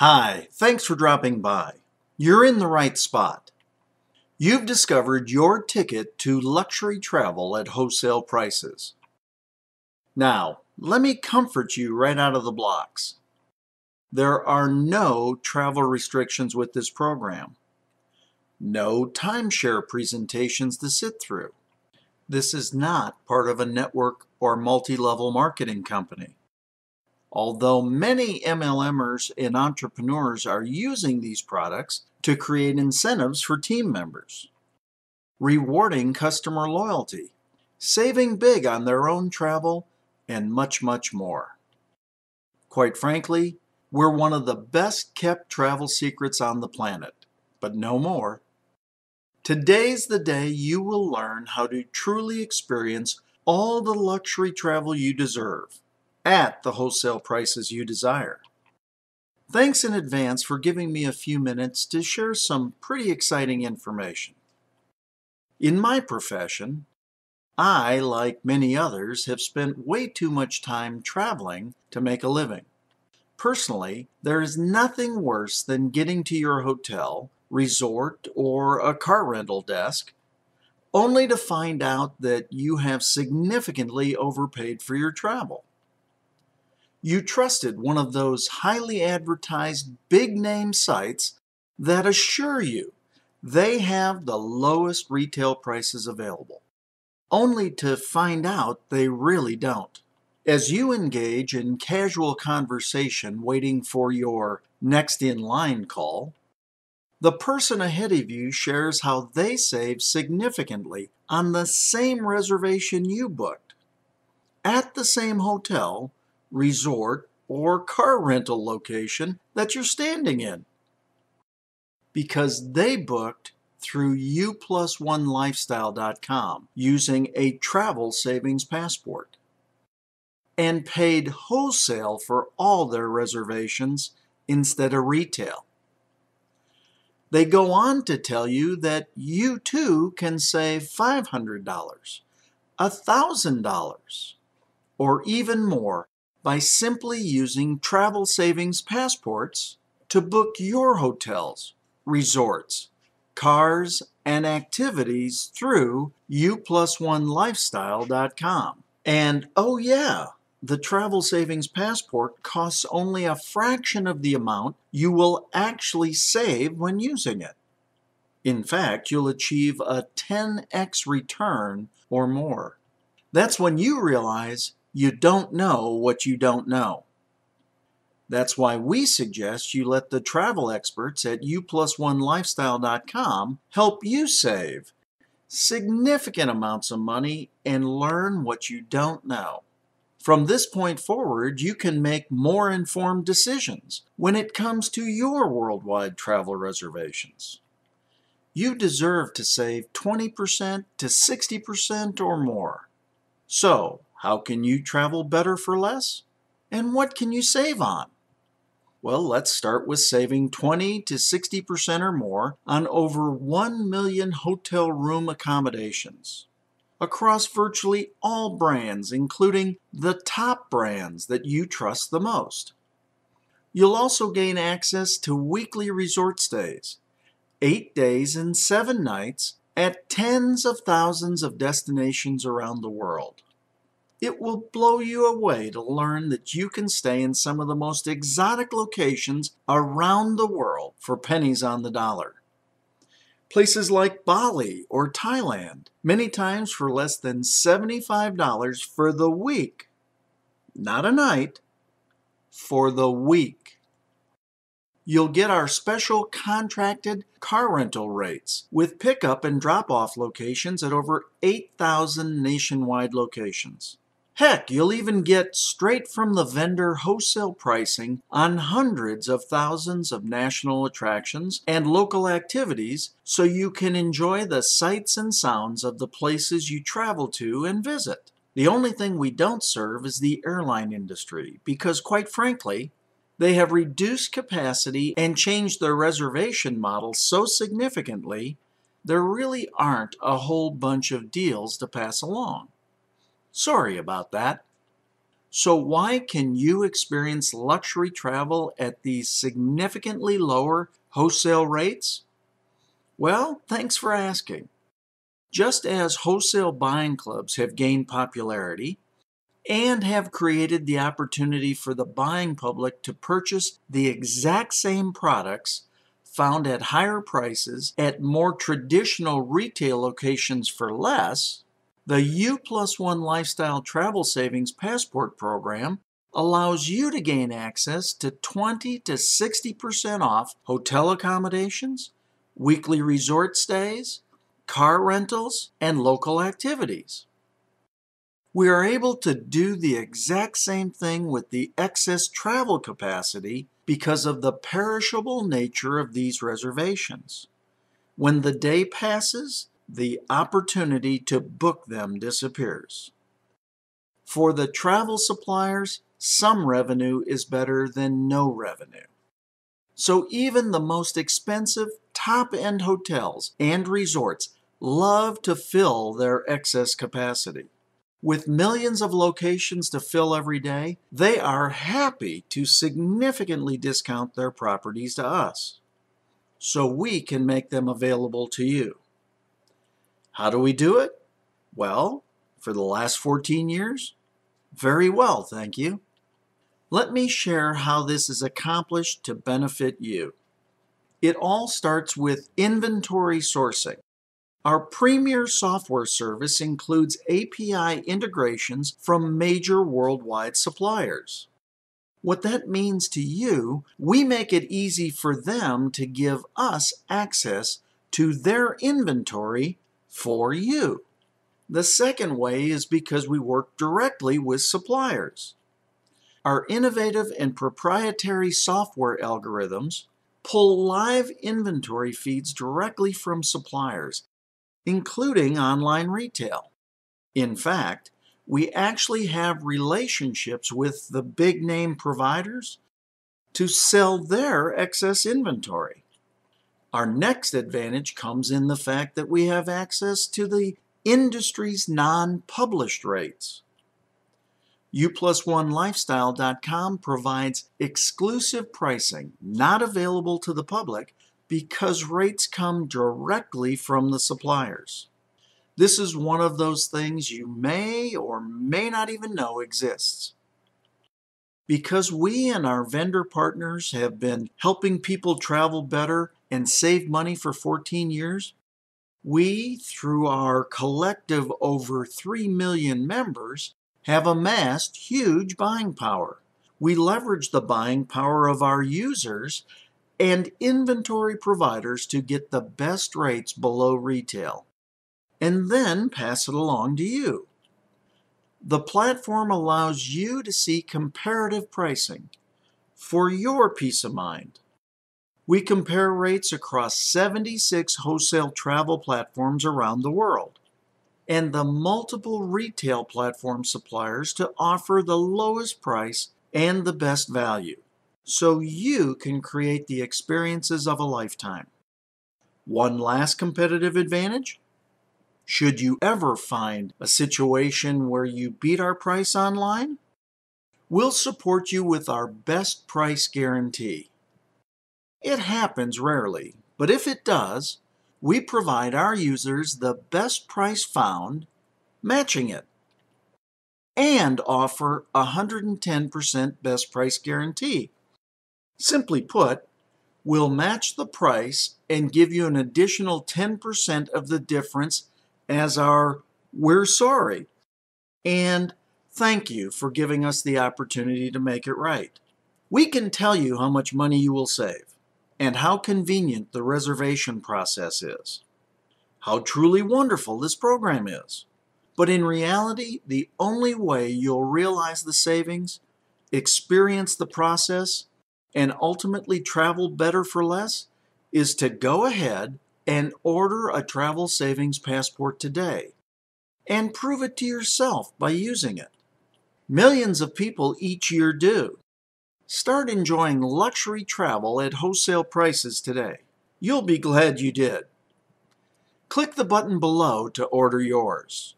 Hi, thanks for dropping by. You're in the right spot. You've discovered your ticket to luxury travel at wholesale prices. Now, let me comfort you right out of the blocks. There are no travel restrictions with this program. No timeshare presentations to sit through. This is not part of a network or multi-level marketing company. Although many MLMers and entrepreneurs are using these products to create incentives for team members, rewarding customer loyalty, saving big on their own travel, and much, much more. Quite frankly, we're one of the best kept travel secrets on the planet, but no more. Today's the day you will learn how to truly experience all the luxury travel you deserve at the wholesale prices you desire. Thanks in advance for giving me a few minutes to share some pretty exciting information. In my profession, I, like many others, have spent way too much time traveling to make a living. Personally, there is nothing worse than getting to your hotel, resort, or a car rental desk only to find out that you have significantly overpaid for your travel. You trusted one of those highly advertised big name sites that assure you they have the lowest retail prices available, only to find out they really don't. As you engage in casual conversation waiting for your next in line call, the person ahead of you shares how they save significantly on the same reservation you booked at the same hotel, resort, or car rental location that you're standing in. Because they booked through uplusonelifestyle.com using a travel savings passport and paid wholesale for all their reservations instead of retail. They go on to tell you that you too can save $500, $1,000, or even more by simply using travel savings passports to book your hotels, resorts, cars, and activities through uplusonelifestyle.com. And oh, yeah, the travel savings passport costs only a fraction of the amount you will actually save when using it. In fact, you'll achieve a 10x return or more. That's when you realize you don't know what you don't know. That's why we suggest you let the travel experts at uplusonelifestyle.com help you save significant amounts of money and learn what you don't know. From this point forward, you can make more informed decisions when it comes to your worldwide travel reservations. You deserve to save 20% to 60% or more. So, how can you travel better for less? And what can you save on? Well, let's start with saving 20 to 60% or more on over 1 million hotel room accommodations across virtually all brands, including the top brands that you trust the most. You'll also gain access to weekly resort stays, eight days and seven nights at tens of thousands of destinations around the world. It will blow you away to learn that you can stay in some of the most exotic locations around the world for pennies on the dollar. Places like Bali or Thailand, many times for less than $75 for the week. Not a night, for the week. You'll get our special contracted car rental rates with pickup and drop off locations at over 8,000 nationwide locations. Heck, you'll even get straight from the vendor wholesale pricing on hundreds of thousands of national attractions and local activities so you can enjoy the sights and sounds of the places you travel to and visit. The only thing we don't serve is the airline industry because, quite frankly, they have reduced capacity and changed their reservation model so significantly, there really aren't a whole bunch of deals to pass along. Sorry about that. So, why can you experience luxury travel at these significantly lower wholesale rates? Well, thanks for asking. Just as wholesale buying clubs have gained popularity and have created the opportunity for the buying public to purchase the exact same products found at higher prices at more traditional retail locations for less, the U Plus One Lifestyle Travel Savings Passport Program allows you to gain access to 20 to 60% off hotel accommodations, weekly resort stays, car rentals, and local activities. We are able to do the exact same thing with the excess travel capacity because of the perishable nature of these reservations. When the day passes, the opportunity to book them disappears. For the travel suppliers, some revenue is better than no revenue. So even the most expensive top end hotels and resorts love to fill their excess capacity. With millions of locations to fill every day, they are happy to significantly discount their properties to us so we can make them available to you. How do we do it? Well, for the last 14 years? Very well, thank you. Let me share how this is accomplished to benefit you. It all starts with inventory sourcing. Our premier software service includes API integrations from major worldwide suppliers. What that means to you, we make it easy for them to give us access to their inventory for you. The second way is because we work directly with suppliers. Our innovative and proprietary software algorithms pull live inventory feeds directly from suppliers, including online retail. In fact, we actually have relationships with the big name providers to sell their excess inventory. Our next advantage comes in the fact that we have access to the industry's non published rates. UPlusOneLifestyle.com provides exclusive pricing not available to the public because rates come directly from the suppliers. This is one of those things you may or may not even know exists. Because we and our vendor partners have been helping people travel better and save money for 14 years, we, through our collective over 3 million members, have amassed huge buying power. We leverage the buying power of our users and inventory providers to get the best rates below retail, and then pass it along to you. The platform allows you to see comparative pricing for your peace of mind. We compare rates across 76 wholesale travel platforms around the world and the multiple retail platform suppliers to offer the lowest price and the best value so you can create the experiences of a lifetime. One last competitive advantage should you ever find a situation where you beat our price online, we'll support you with our best price guarantee. It happens rarely, but if it does, we provide our users the best price found, matching it, and offer a 110% best price guarantee. Simply put, we'll match the price and give you an additional 10% of the difference as our we're sorry and thank you for giving us the opportunity to make it right. We can tell you how much money you will save and how convenient the reservation process is. How truly wonderful this program is. But in reality, the only way you'll realize the savings, experience the process, and ultimately travel better for less is to go ahead and order a travel savings passport today and prove it to yourself by using it. Millions of people each year do. Start enjoying luxury travel at wholesale prices today. You'll be glad you did. Click the button below to order yours.